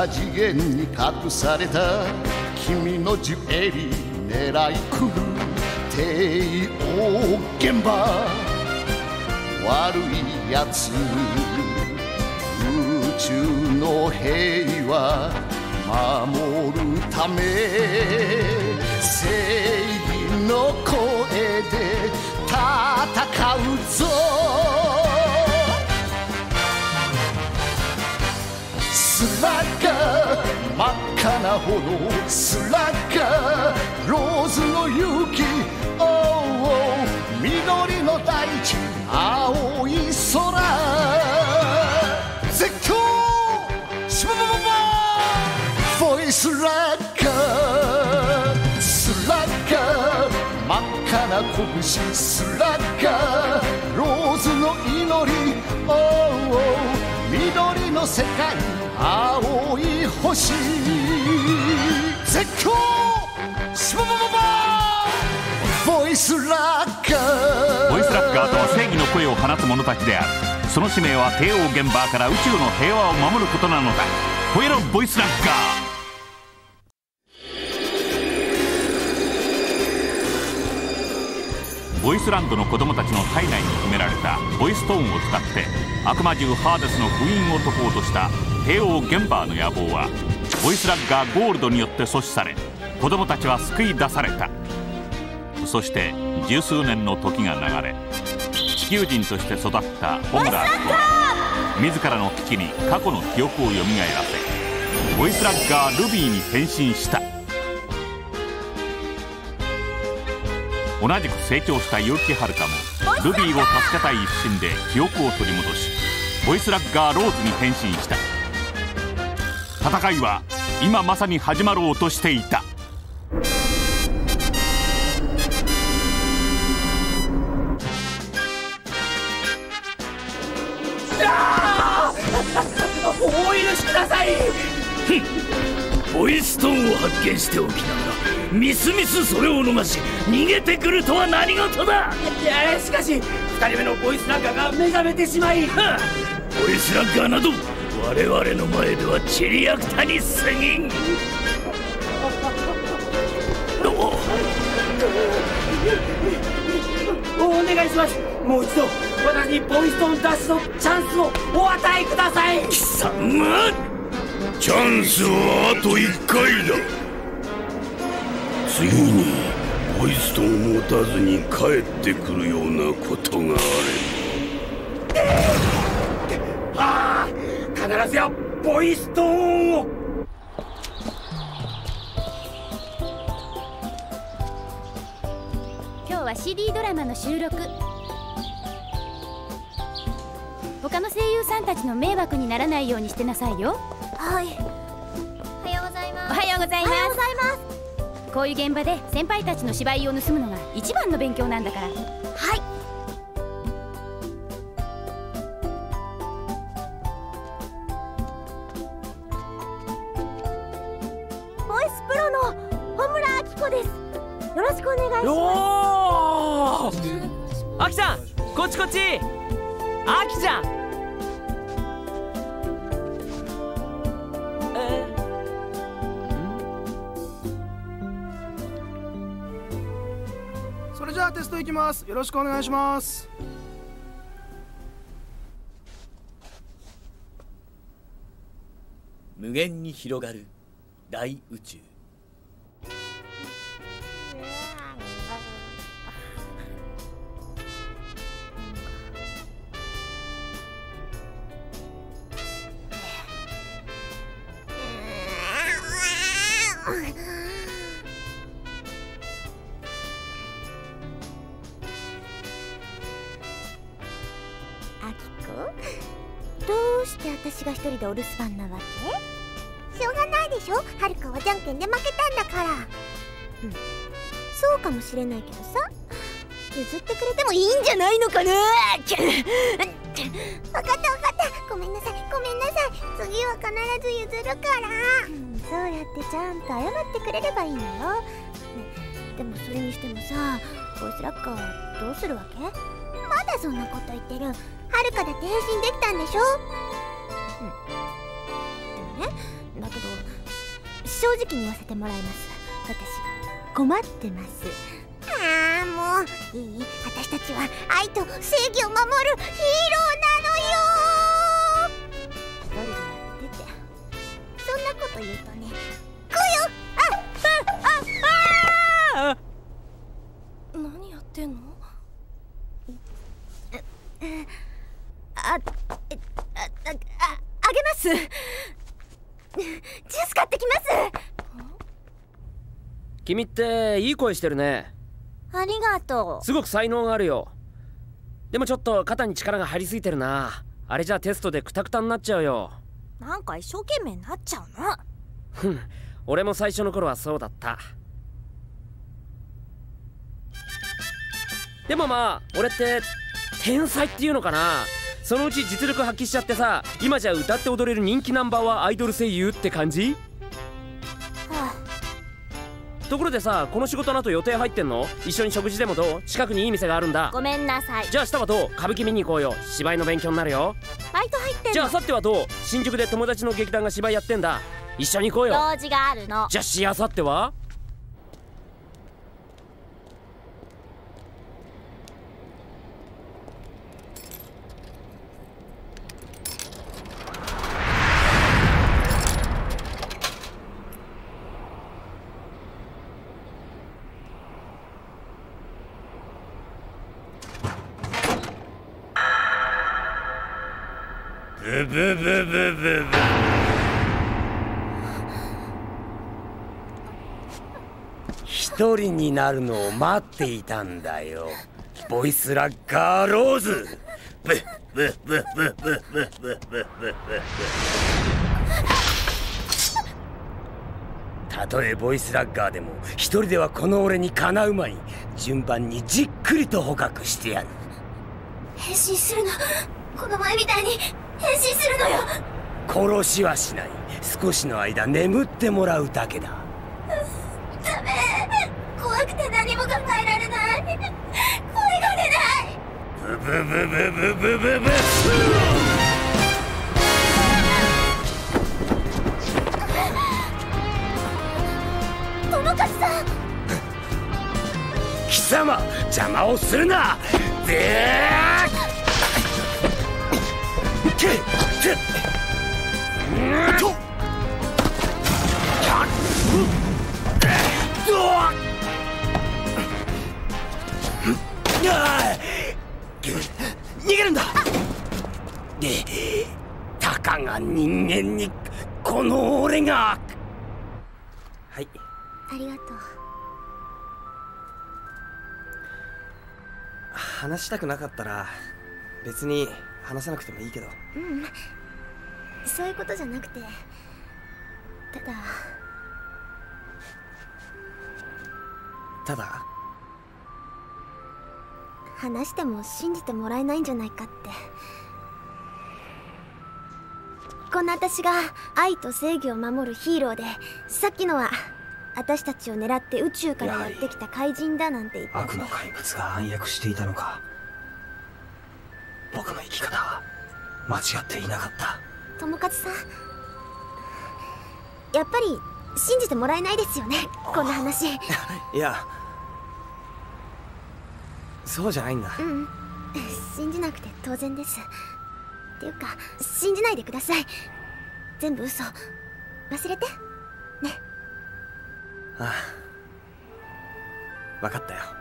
多次元に隠された。君のジュエリー狙いくる帝王現場。悪いやつ宇宙の平和。守るため。正義の声で戦うぞ。スラッガー真っ赤な炎スラッガーローズの勇気おお緑の大地青い空絶叫シュババババボイスラッガースラッガー真っ赤な拳スラッガーローズの祈りおお緑の世界青い星絶叫シババババボイスラッガー。ボイスラッガーとは正義の声を放つ者たちである。その使命は帝王現場から宇宙の平和を守ることなのだ。吠えろボイスラッガー。ボイスランドの子供たちの体内に秘められたボイストーンを使って悪魔獣ハーデスの封印を解こうとした帝王ゲンバーの野望はボイスラッガーゴールドによって阻止され子供たちは救い出された。そして十数年の時が流れ地球人として育ったホムラーと自らの危機に過去の記憶をよみがえらせボイスラッガールビーに変身した。同じく成長した結城遥もルビーを助けたい一心で記憶を取り戻しボイスラッガーローズに変身した戦いは今まさに始まろうとしていた。お許しください。ボイストーンを発見しておきながらみすみすそれを逃し逃げてくるとは何事だ。いやしかし2人目のボイスラッガーが目覚めてしまい。はあ。ボイスラッガーなど我々の前ではチリアクタに過ぎん。おお願いします。もう一度私にボイストーン脱出のチャンスをお与えください。貴様チャンスはあと1回だ。次にボイストーンを持たずに帰ってくるようなことがあ必ずやボイストーンを。今日は CD ドラマの収録。他の声優さんたちの迷惑にならないようにしてなさいよ。はい。おはようございます。おはようございます。おはようございます。こういう現場で先輩たちの芝居を盗むのが一番の勉強なんだからよろしくお願いしおまおあきちゃんこっちこっち。あきちゃん。えそれじゃあテストいきます。よろしくお願いします。無限に広がる大宇宙して私が一人でお留守番なわけ？しょうがないでしょ？はるかはじゃんけんで負けたんだから。うん。そうかもしれないけどさ。譲ってくれてもいいんじゃないのかな分かった分かった。ごめんなさい。ごめんなさい。次は必ず譲るから、うん、そうやってちゃんと謝ってくれればいいのよ、ねでもそれにしてもさボイスラッカーどうするわけ？まだそんなこと言ってる。はるかだって変身できたんでしょ、正直に言わせてもらいます。私困ってます。ああもういい。私たちは愛と正義を守るヒーローなのよ。一人でやってて。そんなこと言うと君っていい声してるね。ありがとすごく才能があるよ。でもちょっと肩に力が入りすぎてるな。あれじゃテストでクタクタになっちゃうよ。う。なんか一生懸命になっちゃうの？ふん。俺も最初の頃はそうだった。でもまあ俺って天才っていうのかな。そのうち実力発揮しちゃってさ今じゃ歌って踊れる人気ナンバーはアイドル声優って感じ？はところでさこの仕事の後予定入ってんの？一緒に食事でもどう？近くにいい店があるんだ。あ、ごめんなさい。じゃあ明日はどう？歌舞伎見に行こうよ。芝居の勉強になるよ。バイト入ってんの？じゃあ明後日はどう？新宿で友達の劇団が芝居やってんだ。一緒に行こうよ。用事があるの。じゃあしあさっては？ブブブブブブ一人になるのを待っていたんだよ。ボイスラッガーローズ。ブブブブブブブブブ。たとえボイスラッガーでも一人ではこの俺にかなうまい。順番にじっくりと捕獲してやる。変身するの。この前みたいに。変身するのよ。殺しはしない少しの間眠ってもらうだけだダメ。怖くて何も考えられない。声が出ない。ブブブブブブブブ友和さん。貴様邪魔をするなでー逃げるんだ。でたかが人間にこの俺が。はい。ありがとう。話したくなかったら別に話さなくてもいいけどうん。そういうことじゃなくて。ただ。ただ？話しても信じてもらえないんじゃないかってこんな私が愛と正義を守るヒーローでさっきのは私たちを狙って宇宙からやってきた怪人だなんて言って悪の怪物が暗躍していたのか僕の生き方は間違っていなかった。友和さん。やっぱり信じてもらえないですよねこんな話。いや。そうじゃないんだ。うん。信じなくて当然です。っていうか信じないでください。全部嘘。忘れて。ね。ああ。分かったよ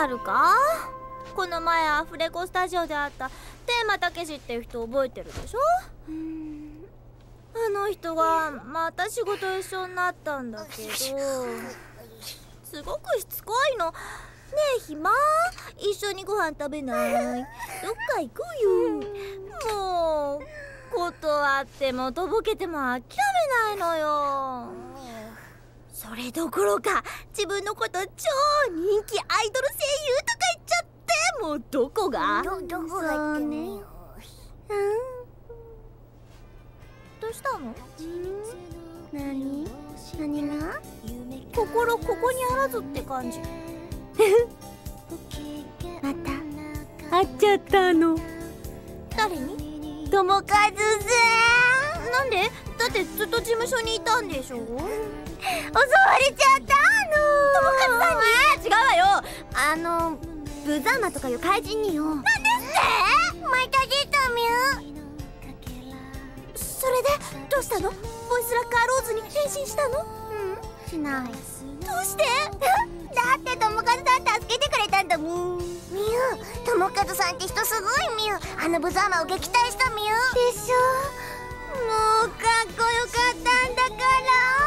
はるか？この前アフレコスタジオで会ったテーマたけしっていう人覚えてるでしょ？あの人がまた仕事一緒になったんだけどすごくしつこいの。ねえ暇一緒にご飯食べない？どっか行こうよ？もう断ってもとぼけても諦めないのよそれどころか自分のこと超人気アイドル声優とか言っちゃってもうどこが？どどこがってね。どうしたの？何？何が？心ここにあらずって感じ。会っちゃったの。誰に？友和さん。なんで？だってずっと事務所にいたんでしょ？襲われちゃったの。友和さんに違うわよあのブザーマとかいう怪人によ。なんですって。また出たみゅそれでどうしたの？ボイスラッカーローズに変身したの？うん。しない。どうして？だって友和さん助けてくれたんだもん。みゆ友和さんって人すごいみゆあのブザーマを撃退したみゆでしょ？もうかっこよかったんだから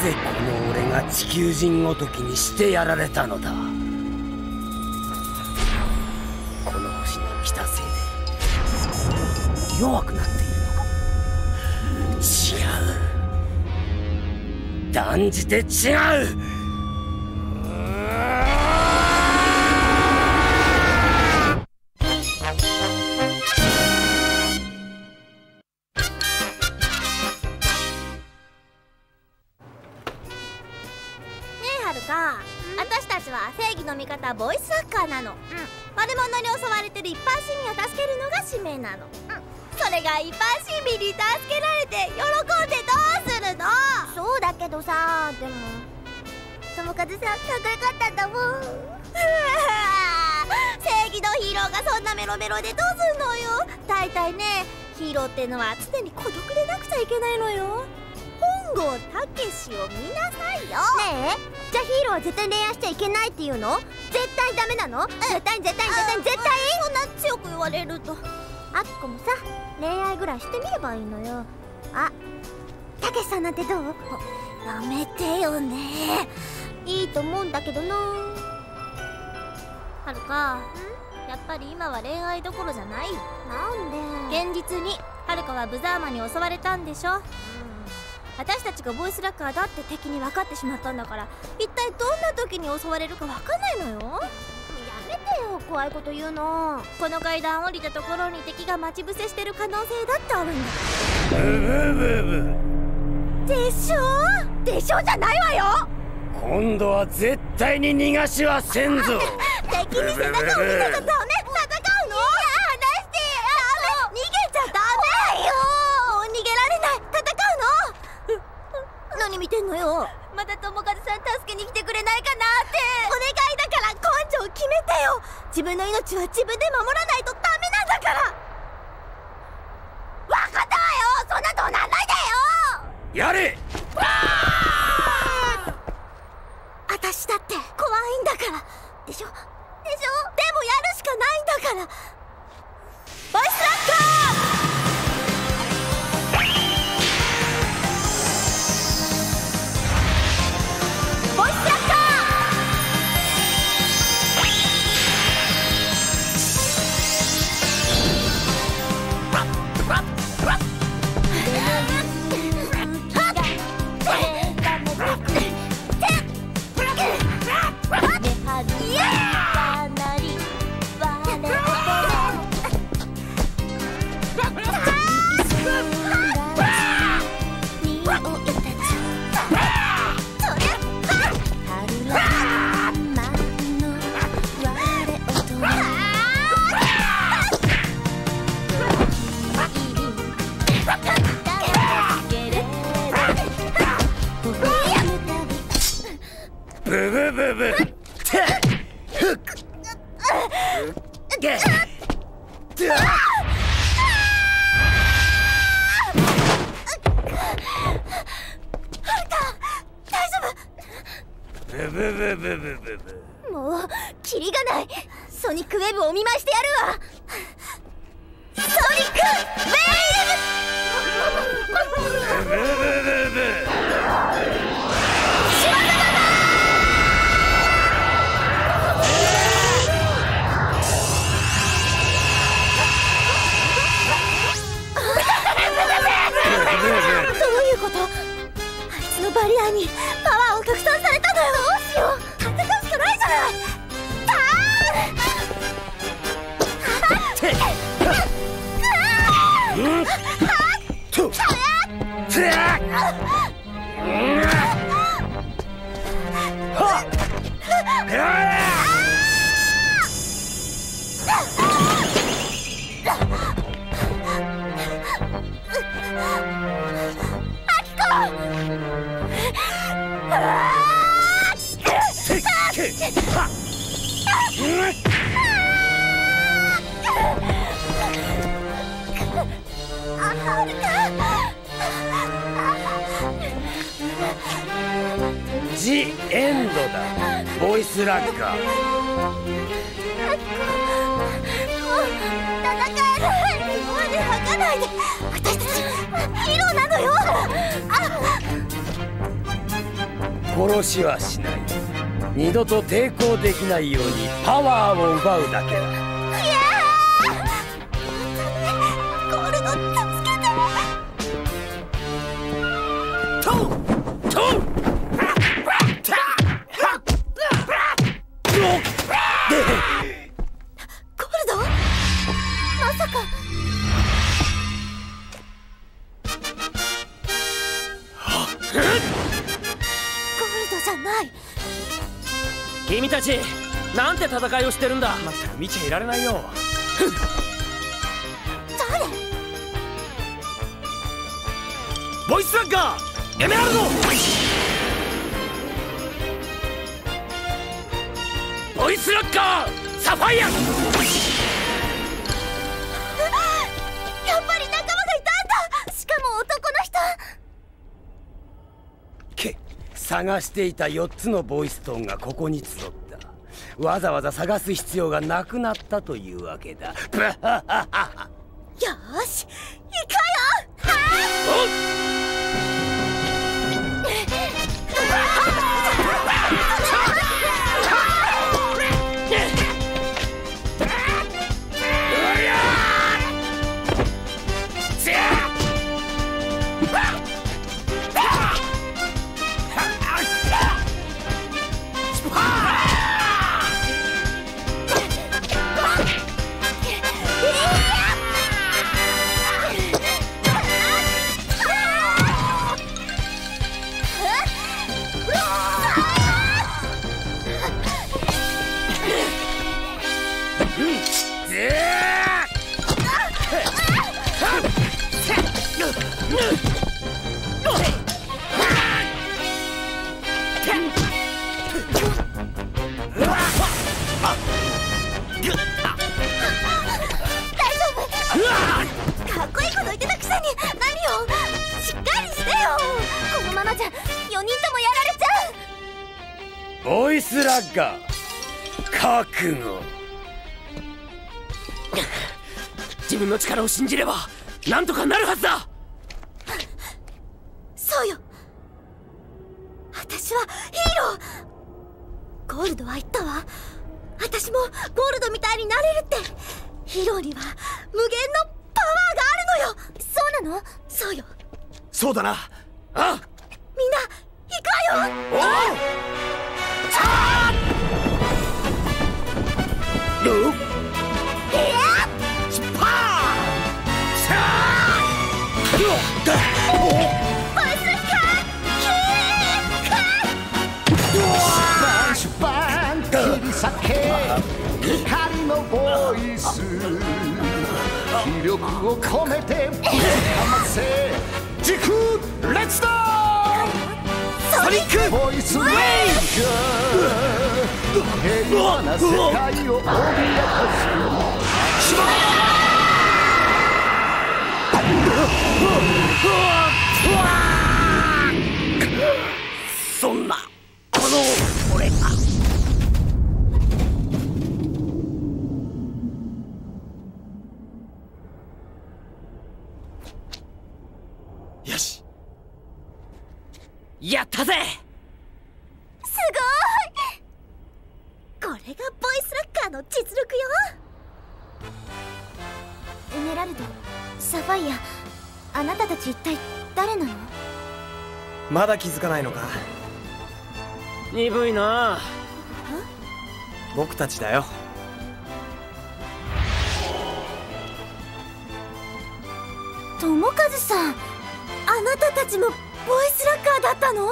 ぜこの俺が地球人ごときにしてやられたのだ。この星に来たせいで。弱くなっているのか。違う。断じて違う。なの、それが一般市民に助けられて喜んでどうするの？そうだけどさでも友和さんかっこよかったんだもん。正義のヒーローがそんなメロメロでどうすんのよ？大体ねヒーローってのは常に孤独でなくちゃいけないのよ。本郷たけしを見なさいよ。ねえ？じゃあヒーローは絶対恋愛しちゃいけないっていうの？絶対ダメなの？絶対に絶対に絶対に絶対？そんな強く言われるとあっこもさ恋愛ぐらいしてみればいいのよ。あたけしさんなんてどう？やめてよね。いいと思うんだけどな。はるかやっぱり今は恋愛どころじゃない。なんで？現実にはるかはブザーマンに襲われたんでしょ、私たちがボイスラッカーだって敵に分かってしまったんだから一体どんな時に襲われるか分かんないのよてよ怖いこと言うの？この階段降りたところに敵が待ち伏せしてる可能性だってあるんだ。でしょ？でしょじゃないわよ！今度は絶対に逃がしはせんぞ。敵に背中を見せちゃダメめてよ。自分の命は自分で守らないとダメなんだから。分かったわよ。そんな怒鳴らないでよ。やれ。私だって怖いんだから。でしょ？でしょ？でもやるしかないんだからげブブブブブブブもうキリがない。ソニックウェブをお見舞いしてやるわ。ソニックウェブブ！ブブブどこと。あいつのバリアにパワーを拡散されたのよ。どうしよう。戦うしかないじゃない。あージ・エンドだ。ボイスラッガー。もう戦えない胸吐かないで。私たちヒーローなのよ。あ殺しはしない。二度と抵抗できないようにパワーを奪うだけだ。戦いをしてるんだ。たく見ちゃいられないよ。誰？ボイスラッガーエメラルド。ボイスラッガーサファイア。やっぱり仲間がいたんだ。しかも男の人。け探していた4つのボイストーンがここに集ったわざわざ探す必要がなくなったというわけだ。よーし行くわよ4人ともやられちゃうボイスラッガー覚悟自分の力を信じればなんとかなるはずだ。そうよ。私はヒーロー。ゴールドは言ったわ。私もゴールドみたいになれるって。ヒーローには無限のパワーがあるのよ。そうなの？そうよ。そうだな。あみんな行くわよシュバン切り裂け光のボイス気力を込めてぶちかませ時空レッツダーソニック。ボイスレイカー平和な世界を脅かすしまそんなこの俺がよし。やったぜ！すごーい！これがボイスラッカーの実力よ！エメラルドサファイアあなたたち一体誰なの？まだ気づかないのか？鈍いな！僕たちだよ。友和さんあなたたちもボイスラッカーだったの？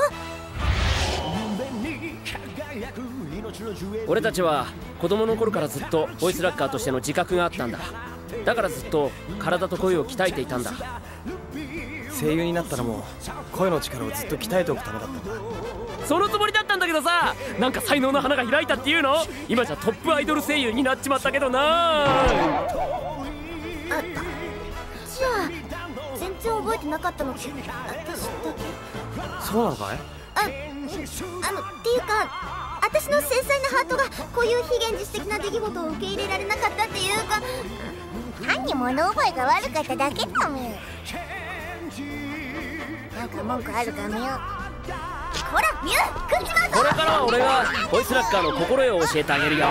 俺たちは子供の頃からずっとボイスラッカーとしての自覚があったんだ。だからずっと体と声を鍛えていたんだ。声優になったのも声の力をずっと鍛えておくためだったんだ。そのつもりだったんだけどさ！なんか才能の花が開いたっていうの？今じゃトップアイドル声優になっちまったけどなあ然覚えてなかったの。私だけそうなのかい？ああのっていうか私の繊細なハートがこういう非現実的な出来事を受け入れられなかったっていうか単に物覚えが悪かっただけだもんなんか文句あるかみよ。ほらミュウクッキマこれからは俺がボイスラッカーの心得を教えてあげるよ。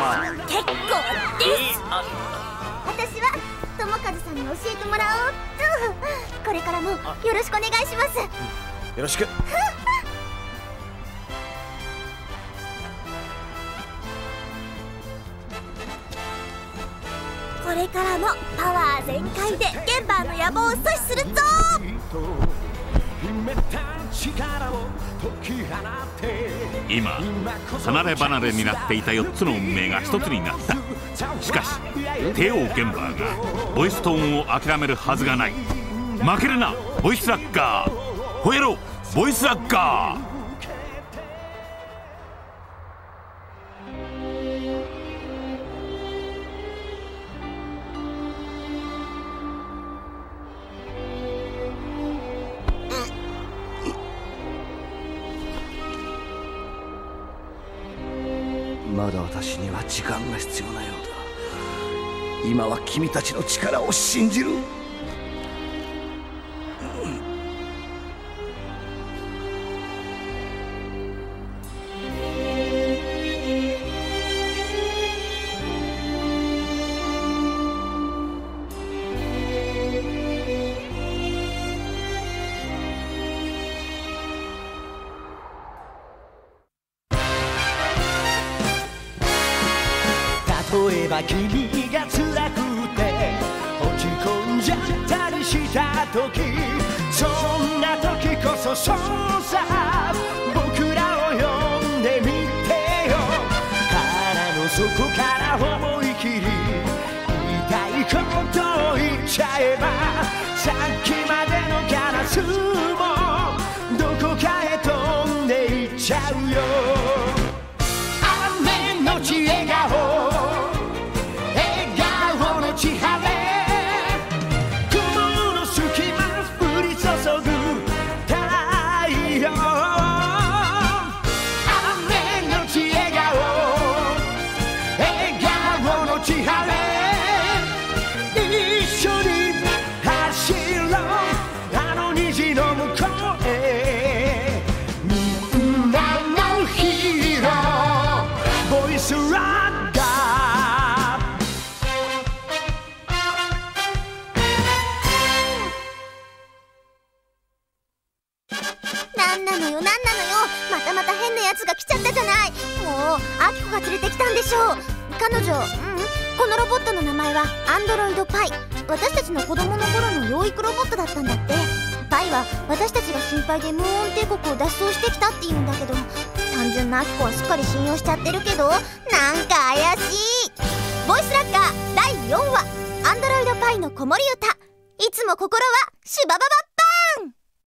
結構です。私は友和さんに教えてもらおうっとこれからもよろしくお願いします。よろしく。これからもパワー全開でゲンバーの野望を阻止するぞ。今離れ離れになっていた4つの運命が1つになった。しかし帝王ゲンバーがボイストーンを諦めるはずがない負けるなボイスラッガー。吠えろボイスラッガー。まだ私には時間が必要なようだ。今は君たちの力を信じる。そうさ僕らを呼んでみてよ。腹の底から思い切り言いたいことを言っちゃえばさっきまでのガラスもどこかへ飛んでいっちゃうよ。雨のち笑顔虹の向こうへみんなのヒーローボイスラッガーなんなのよなんなのよ。またまた変なやつが来ちゃったじゃない。もうアキコが連れてきたんでしょ。う彼女うんこのロボットの名前はアンドロイドパイ。私たちの子供の頃の養育ロボットだったんだ。ってが私たちが心配でムーン帝国を脱走してきたって言うんだけど単純なアキコはすっかり信用しちゃってるけどなんか怪しい。ボイスラッカー第4話アンドロイドパイの子守歌。いつも心はシュバババ